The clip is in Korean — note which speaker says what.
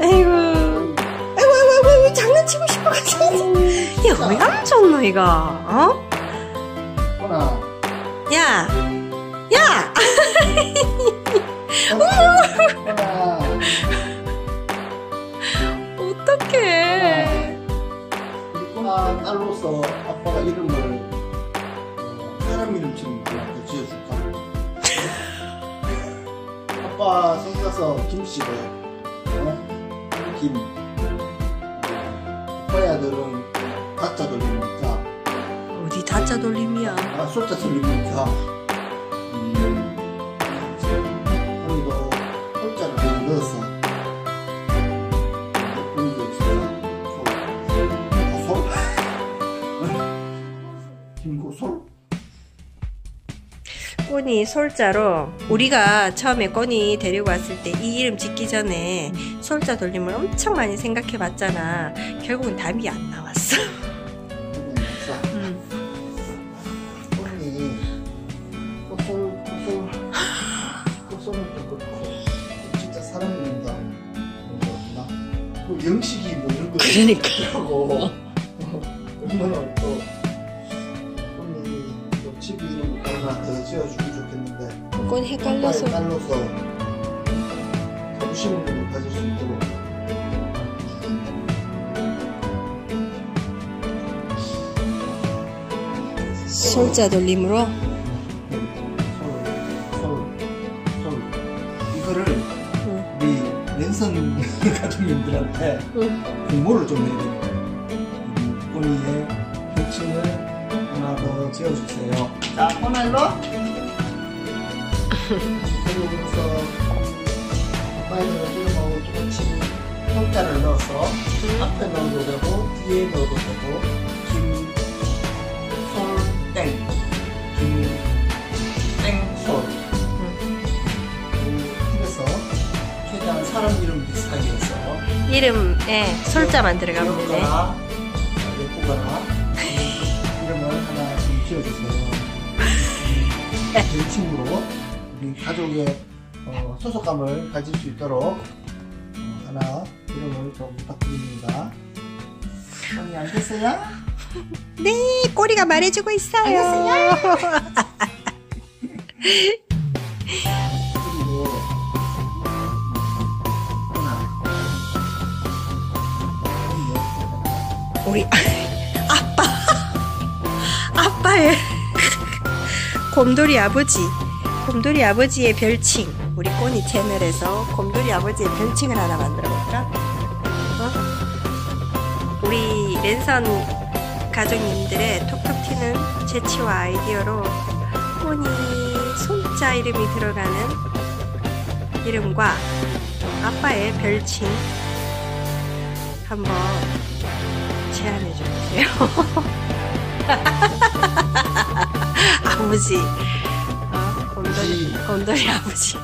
Speaker 1: 아이고. 아이고, 아이고, 아이고, 장난치고 싶어 가지고. 이거 왜 감췄노, 이거? 어?
Speaker 2: 호나
Speaker 1: 야! 야!
Speaker 2: 호나
Speaker 1: 어떡해.
Speaker 2: 우리 꼬마 딸로서 아빠가 이름을 어, 사람 이름처럼 누구한테 지어줄까? 아빠 성가서 김씨래 어? 김 어, 오빠의 아들은 가짜 돌리니까
Speaker 1: 어디 다짜 돌림이야.
Speaker 2: 아 숫자 음, 그냥 넣었어 분위기 없어서 솔 김고솔
Speaker 1: 꼬니 솔자로 우리가 처음에 꼬니 데리고 왔을 때 이 이름 짓기 전에 솔자 돌림을 엄청 많이 생각해 봤잖아. 결국은 답이 안 나왔어. 음.
Speaker 2: 그렇고 진짜 사람 그 영식이 뭐 이런 거
Speaker 1: 그러니까.
Speaker 2: 얼마나 또 언니 또집이 더 지어주면 좋겠는데
Speaker 1: 꼬니 헷갈려서.
Speaker 2: 딸로서 자부심을 가질 수 있도록
Speaker 1: 솔자 돌림으로.
Speaker 2: 이거를
Speaker 1: 응.
Speaker 2: 우리 랜선 가족님들한테
Speaker 1: 응.
Speaker 2: 공모를 좀 해야 돼요. 음, 꼬니의 별칭을 하나 더 지어주세요. 자, 호날로. 그리고서 아빠의 이름하고 똑같이 손자를 넣어서 앞에 넣어도 되고 뒤에 넣어도 되고 김솔땡 김땡솔 그래서 최대한 사람 이름 비슷하게 해서
Speaker 1: 이름에 솔자만 들어가면 되네.
Speaker 2: 예쁘거나 이름을 하나 좀 지어주세요. 별칭으로 우리 가족의 어, 소속감을 가질 수 있도록 어, 하나 이름을 좀 부탁드립니다. 언니 알겠어요?
Speaker 1: 네, 꼬리가 말해주고 있어요.
Speaker 2: 그리고 하나
Speaker 1: 우리 아빠 아빠의 곰돌이 아버지 곰돌이 아버지의 별칭 우리 꼬니 채널에서 곰돌이 아버지의 별칭을 하나 만들어 볼까? 어? 우리 랜선 가족님들의 톡톡 튀는 재치와 아이디어로 꼬니 손자 이름이 들어가는 이름과 아빠의 별칭 한번 제안해 주세요. 아버지. 어, 곰돌이, 곰돌이 아버지.